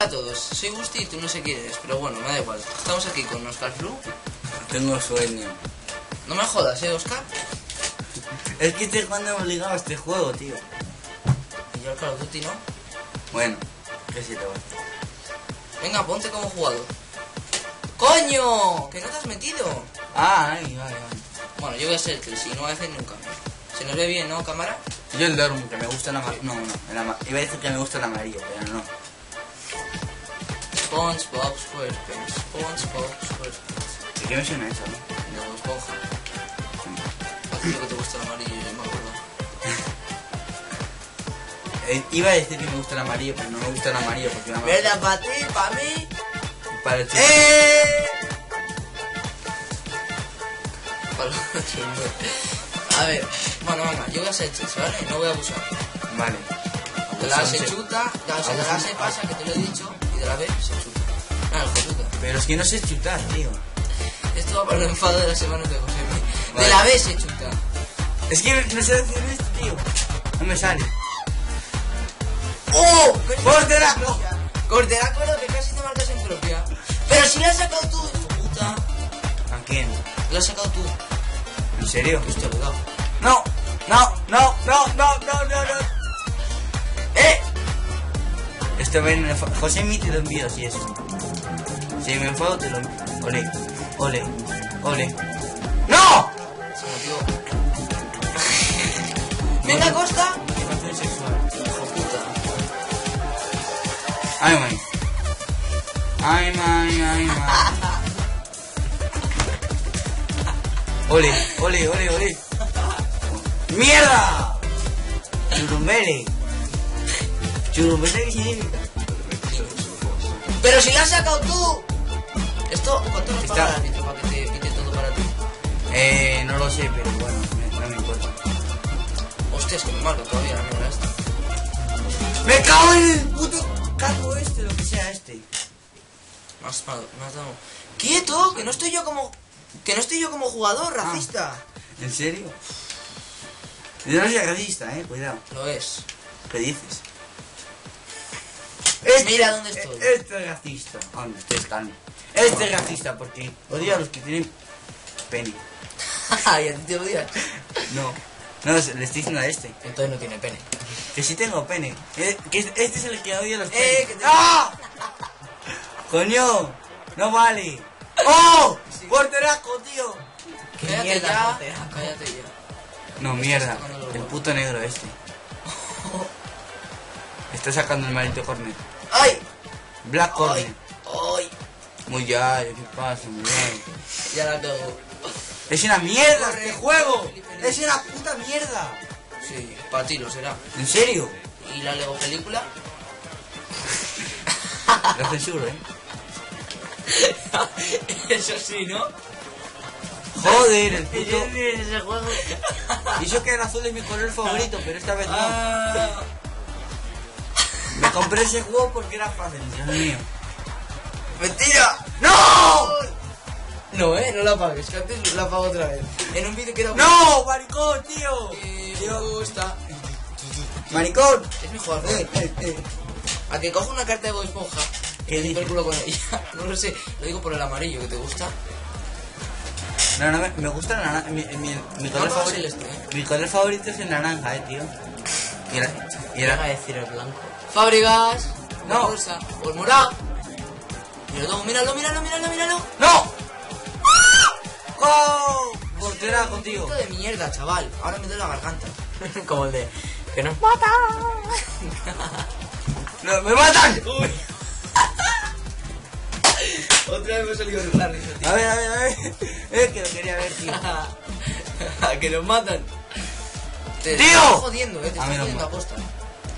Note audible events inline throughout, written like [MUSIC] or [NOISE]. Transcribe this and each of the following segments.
a todos, soy Gusti y tú no sé quién eres, pero bueno, me da igual. Estamos aquí con Oscar Flu. Tengo sueño. No me jodas, ¿eh, Oscar? Es que estoy jugando obligado a este juego, tío. Y yo al Call of Duty, ¿no? Bueno, que si te va. Venga, ponte como jugador. ¡Coño! ¿Que no te has metido? Ah, ay, vale, vale. Bueno, yo voy a ser el Chris y no voy a hacer nunca. Se nos ve bien, ¿no, cámara? Yo el Dorm, que me gusta el amarillo. No, no, el ama- iba a decir que me gusta el amarillo, pero no. SpongeBob SquarePants. SpongeBob SquarePants. ¿De qué me suena eso? no? Esponja. Lo que te gusta el amarillo, yo me acuerdo. [LAUGHS] Eh, iba a decir que me gusta el amarillo, pero no me gusta el amarillo porque el amarillo. ¿Verdad para ti, para mí? Para el chico. ¡Eh! Para los A ver, bueno, venga, yo voy a Chris, ¿vale? No voy a abusar. Vale. De la Abusa, chuta, de la, se pasa, que te lo he hicho, y de la B se chuta. Ah, el chuta. Pero es que no sé chutar, tío. Esto va para el enfado de las semanas de José. De la B se chuta. Es que no sé decir esto, tío. No me sale. ¡Oh! ¡Córtela! Cortera con lo que casi te marcas en propia. Pero si la has sacado tú, hijo puta. ¿A quién? La has sacado tú. ¿En serio? No, no, no, no, no, no, no, no. José mi te lo envío si es. Si me enfado te lo envío. Ole, ole, ole. ¡No! Se motivó. [LAUGHS] Venga, Costa. Motivación sexual. Hijo puta. Ay, man. Ay, man, ay, man. Ole, ole, ole, ole. ¡Mierda! Churumbele. Pero si la has sacado tú. Esto, ¿cuánto nos paga el árbitro para que te quite todo para ti? Eh, no lo sé, pero bueno, me- no me importa. Hostia, es que me marca todavía la mierda esta. ¡Me cago en el puto caco este, lo que sea este! Me has, me has dado. ¡Quieto! Que no estoy yo como. Que no estoy yo como jugador racista. ¿En serio? Yo no soy racista, eh, cuidado. Lo es. ¿Qué dices? Mira dónde estoy. Este es racista. Ah, no, estés calmo. Este es racista porque odio a los que tienen pene. [LAUGHS] Ay, a ti te odias. No, no, le estoy diciendo a este. Entonces no tiene pene. Que sí tengo pene. Eh, que este es el que odia a los Eh, penes. que te- ¡Ah! ¡Coño! ¡No vale! ¡Oh! ¡Porteraco, tío! Cállate mierda, ya. Porteraco. Cállate ya. No, mierda. sacando los El puto negro este. Está sacando el maldito cornet. ¡Ay! Black cornet. ¡Ay! ¡Ay! Muy ya, ¿qué pasa? Muy bien. Ya la cago. Es una mierda Corre, este juego. Es una puta mierda. Sí, para ti lo será. ¿En serio? ¿Y la Lego película? Lo censuro, eh. [LAUGHS] Eso sí, ¿no? Joder, el [LAUGHS] puto. ese juego? Y yo que el azul es mi color favorito, pero esta vez no. Ah. [LAUGHS] Compré ese juego porque era fácil, Dios mío. ¡Mentira! ¡No! No, eh, no la apagues, que antes la apago otra vez. En un vídeo que era. ¡No! ¡Maricón, tío! Me gusta. ¡Maricón! Es mi jugador. Eh, eh, eh. A que cojo una carta de Bob Esponja ¿Qué y dices? el culo con ella. [LAUGHS] No lo sé, lo digo por el amarillo que te gusta. No, no, me, me gusta el naranja. Mi, mi, mi color no, favorito. eh. Mi color favorito es el naranja, eh, tío. Y era. Y Iba a decir el blanco. Fábricas. No. O el morado. Míralo, míralo, míralo, míralo, míralo. ¡No! ¡Oh! Portera contigo. Puto de mierda, chaval. Ahora me duele la garganta. [LAUGHS] Como el de. Que nos mata. [LAUGHS] ¡No, ¡Me matan! [LAUGHS] Otra vez me ha salido la risa, A ver, a ver, a ver. Es que lo quería ver, tío. tío. que nos matan. Te ¡Tío! estoy jodiendo, eh. Te estoy jodiendo aposta.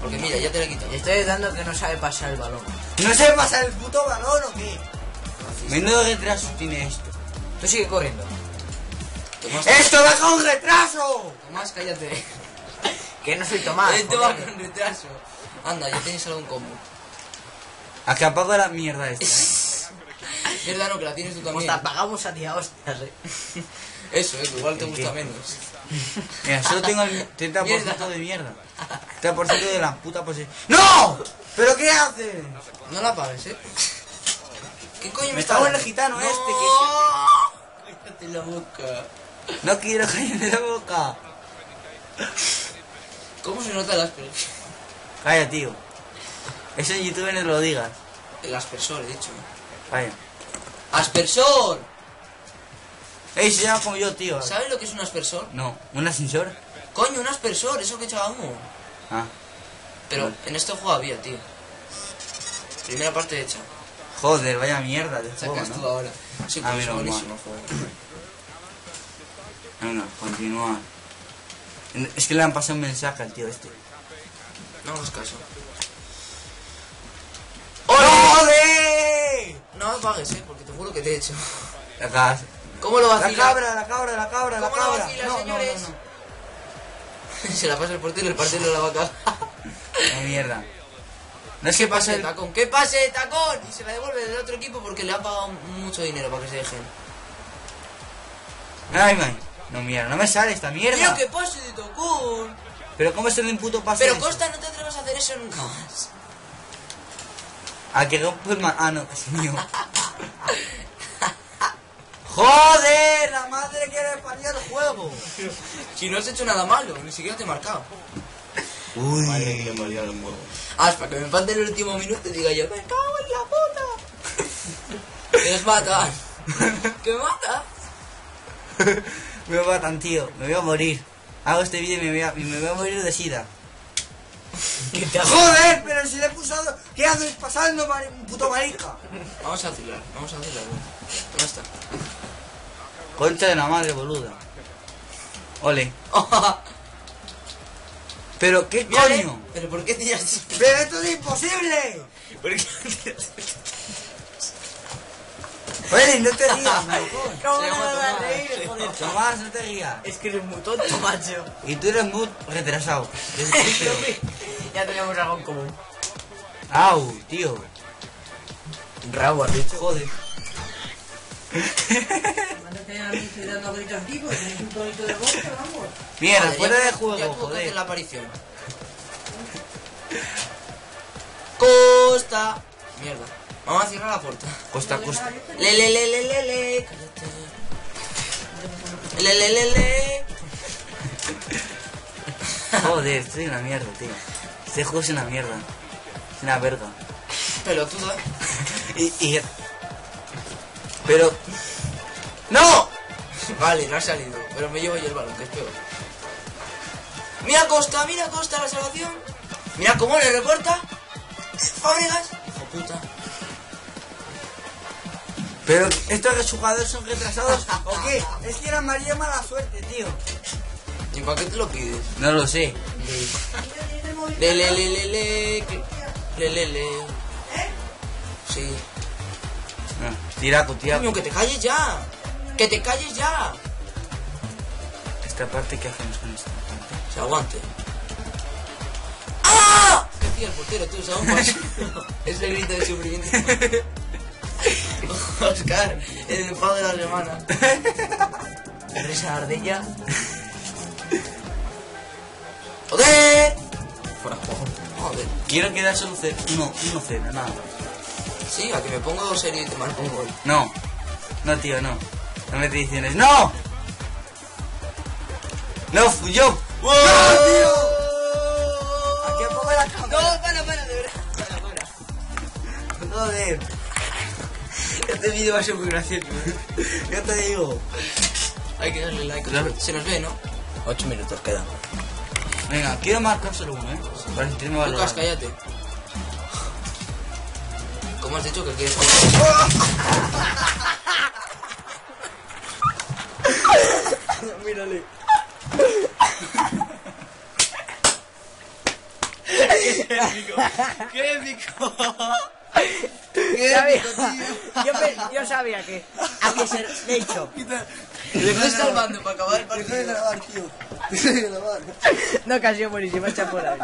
Porque mira, ya te he quitado. Y estoy dando que no sabe pasar el balón. ¿No se pasar el puto balón o qué? Menudo retraso tiene esto. Tú sigue corriendo. Tomás, ¡Esto va con retraso! Tomás, cállate. [LAUGHS] Que no soy Tomás. Esto va con retraso. Anda, ya tienes algún combo. A que apago la mierda esta, ¿eh? [LAUGHS] Mierda, no, que la tienes tú Pues también. te apagamos a ti a hostias, eh. Eso, eso, igual te ¿El gusta menos. Mira, solo tengo el 30% Mierda. de mierda. 30% de la puta posición. ¡No! ¿Pero qué haces? No la apagues, ¿eh? ¿Qué coño me, Me está en el gitano ¡No! este Cállate la boca. No quiero callarme la boca. ¿Cómo se nota el aspersor? Calla, tío. Eso en YouTube no lo digas. El aspersor, he dicho. Vaya. ¡Aspersor! Ey, se llama como yo, tío. ¿Sabes lo que es un aspersor? No, un ascensor. Coño, un aspersor, eso que echaba humo. Ah, Pero Vale. en este juego había, tío. Primera parte hecha. joder, vaya mierda de juego, Sacas tú ¿no? ahora. Sí, pues es buenísimo juego. Venga, continúa. Es que le han pasado un mensaje al tío este. No hagas caso. No apagues, eh, porque te juro que te he hecho. La cabra, ¿Cómo lo la vacila? cabra, la cabra, la cabra, la ¿Cómo lo cabra. vacila, no, no, no, señores? no. [LAUGHS] Se la pasa el portero y el partido la va a cagar. Qué mierda. No es que pase el... tacón? ¿Qué pase tacón? Y se la devuelve del otro equipo porque le han pagado mucho dinero para que se dejen. Ay, man. No, mierda, no me sale esta mierda. Mira que pase de tacón. Pero ¿cómo se le imputo pase Pero? Costa, no te atrevas a hacer eso nunca más. A que el ma... Ah, no, es mío. ¡Joder! La madre quiere paliar el juego. Si no has hecho nada malo, ni siquiera te he marcado. Uy. Madre que le parió el juego. Ah, es para que me falta el último minuto y diga yo, me cago en la puta. Que nos matan. [LAUGHS] Que me mata. Me matan, tío. Me voy a morir. Hago este vídeo y me voy a, y me voy a morir de sida. ¿Qué te? ¡Joder! Pero si le he pulsado... ¿Qué haces pasando, mari... puto marica? Vamos a vacilar, vamos a vacilar. Ya está. Concha de la madre, boluda. Ole. [LAUGHS] ¿Pero qué coño? ¿Pero por qué tiras? ¡Pero esto es imposible! ¿Por qué tiras? No te rías, [LAUGHS] maricón. ¿Cómo no me vas a Tomás. reír, joder? Tomás, no te rías. Es que eres muy tonto, [LAUGHS] macho. Y tú eres muy retrasado. [LAUGHS] Ya tenemos algo en común. Au, tío. Rabo, has dicho. Joder. Mierda, fuera de juego, joder. la aparición. Costa. Mierda. Vamos a cerrar la puerta. Costa, costa. Le le le le le le. Cállate. Le le le le. Joder, estoy una mierda, tío. Este juego es una mierda. Es una verga. Pelotudo, eh. [LAUGHS] Y, y... Pero... ¡No! Vale, no ha salido. Pero me llevo yo el balón, que es peor. Mira Costa, mira Costa la salvación. Mira cómo le recorta. Fábregas. Hijo puta. Pero estos jugadores son retrasados o qué? Es que era María mala suerte, tío. ¿Y para qué te lo pides? No lo sé. Le le le le le. Le le le. Sí. Ah, tiraco, tiraco. Coño, que te calles ya. Que te calles ya. Esta parte, ¿qué hacemos con esta parte? Se aguante. ¡Ah! ¿Qué hacía el portero, tú? ¿Sabes más? es el grito de sufrimiento. [LAUGHS] [LAUGHS] Oscar, el enfado de la semana. ¿Eres a ardilla? ¡Joder! Joder. Quiero quedar solo 0, 1, 1 0, nada. Sí, a que me pongo serio y te marco un gol. No. No, tío, no. No me traiciones. ¡No! ¡No, fui yo! ¡No, tío! Aquí apago la No, cámara. para, para, de verdad. Para, para. Joder. Este vídeo va a ser muy gracioso. [LAUGHS] Ya te digo. Hay que darle like. Claro. Se nos ve, ¿no? 8 minutos quedan. Venga, quiero marcar solo uno, ¿eh? Para sentirme valorado. Lucas, cállate. ¿Cómo has dicho que quieres [LAUGHS] Mírale. ¡Qué épico! Sabía- yo, pe- yo sabía que a que ser de hecho Le estoy salvando para acabar el partido. grabar, tío. grabar. no casi buenísima hecha por ahí.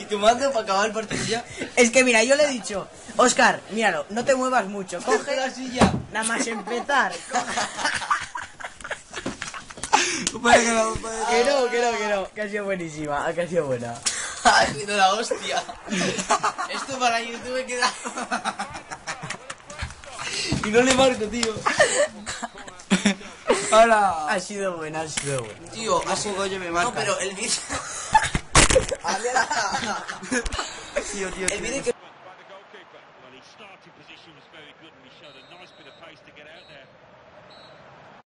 Y tu mando para acabar el partido ya. es que mira yo le he dicho Oscar míralo no te muevas mucho coge la silla. nada más empezar Puede que no, Que no, que no, que no. Que ha sido buenísima, que ha sido buena. Ha sido la hostia. Esto para YouTube queda. Y no le marco, tío. Ahora. Ha sido buena, ha sido buena. Tío, A así. poco yo me No, marca. pero el vídeo. [LAUGHS] [LAUGHS] Tío, tío, El vídeo tío. que.